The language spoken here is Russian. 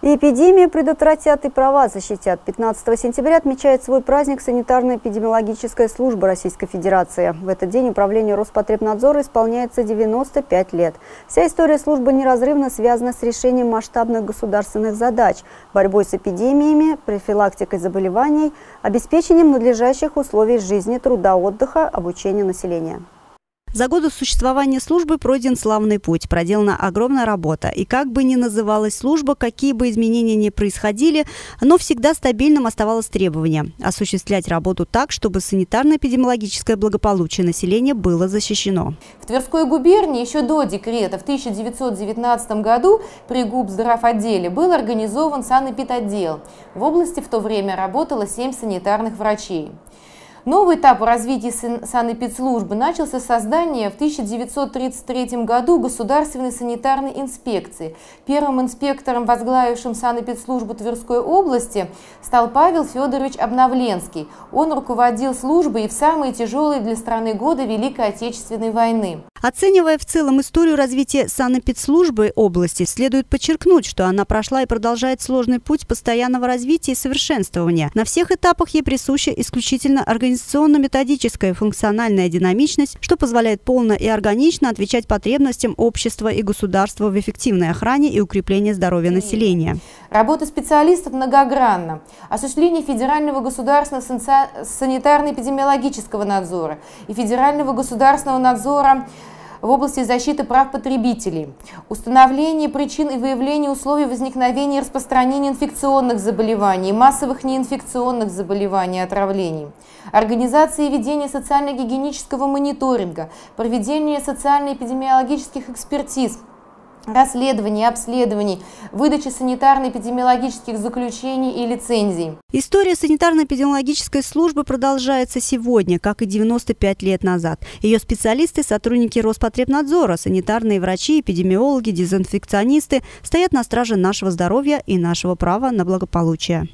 И эпидемии предотвратят и права защитят. 15 сентября отмечает свой праздник санитарно-эпидемиологическая служба Российской Федерации. В этот день управлению Роспотребнадзора исполняется 95 лет. Вся история службы неразрывно связана с решением масштабных государственных задач, борьбой с эпидемиями, профилактикой заболеваний, обеспечением надлежащих условий жизни, труда, отдыха, обучения населения. За годы существования службы пройден славный путь, проделана огромная работа. И как бы ни называлась служба, какие бы изменения ни происходили, но всегда стабильным оставалось требование – осуществлять работу так, чтобы санитарно-эпидемиологическое благополучие населения было защищено. В Тверской губернии еще до декрета в 1919 году при губздравотделе был организован санэпидотдел. В области в то время работало 7 санитарных врачей. Новый этап развития санэпидслужбы начался с создания в 1933 году Государственной санитарной инспекции. Первым инспектором, возглавившим санэпидслужбу Тверской области, стал Павел Федорович Обновленский. Он руководил службой и в самые тяжелые для страны годы Великой Отечественной войны. Оценивая в целом историю развития санэпидслужбы области, следует подчеркнуть, что она прошла и продолжает сложный путь постоянного развития и совершенствования. На всех этапах ей присуща исключительно организационно-методическая функциональная динамичность, что позволяет полно и органично отвечать потребностям общества и государства в эффективной охране и укреплении здоровья населения. Работа специалистов многогранна. Осуществление федерального государственного санитарно-эпидемиологического надзора и федерального государственного надзора в области защиты прав потребителей, установление причин и выявление условий возникновения и распространения инфекционных заболеваний, массовых неинфекционных заболеваний отравлений, организация и ведение социально-гигиенического мониторинга, проведение социально-эпидемиологических экспертиз, расследований, обследований, выдачи санитарно-эпидемиологических заключений и лицензий. История санитарно-эпидемиологической службы продолжается сегодня, как и 95 лет назад. Ее специалисты, сотрудники Роспотребнадзора, санитарные врачи, эпидемиологи, дезинфекционисты стоят на страже нашего здоровья и нашего права на благополучие.